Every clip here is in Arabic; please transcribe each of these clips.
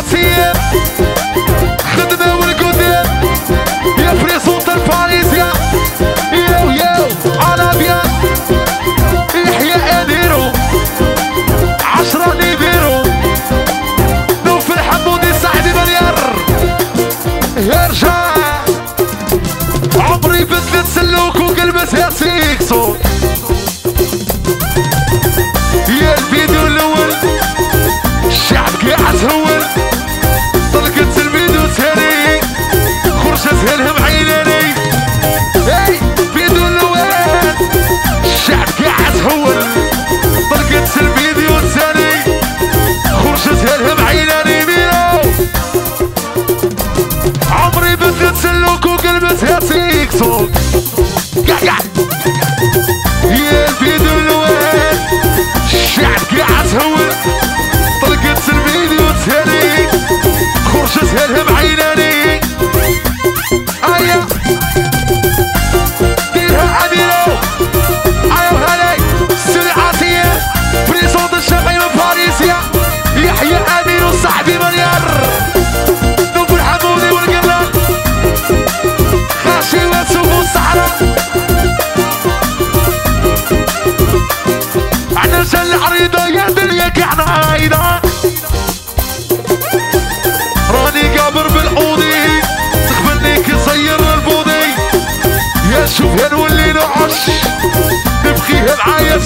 الراسيين خدنا والقدام يا بريزونتر باريزيا ياو ياو عربيا يحيى اديرو عشرة نيفيرو نوف الحمودي سعد مليار يرجع عمري بدلت سلوك وقلبت ياسين Herz it so. شوفها نولي نعش نبخيها نعيط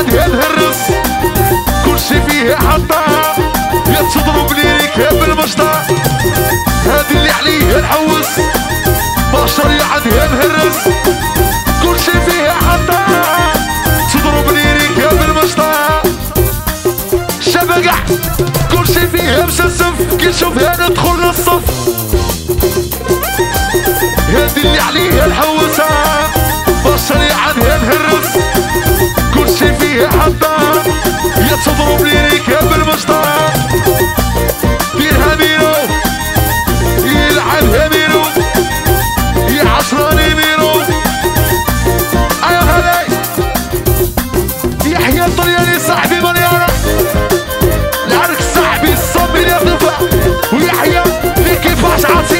عن الهرس كل شي فيه عطا يا تضرب ليك بالمجدة هادي اللي عليه الحوس. بشر يا الهرس كل شي فيه عطا تضرب ليك بالمجدة كل شي فيه مسلسف كي شوف ندخل تضرب ليريكا بالمسطرة ديرها ميرو يلعبها ميرو يعصراني ميرو ايوا هذاي يحيى الطرياني صاحبي مريارة العرك صاحبي الصبي اللي يرتفع ويحيى اللي كيفاش عاطي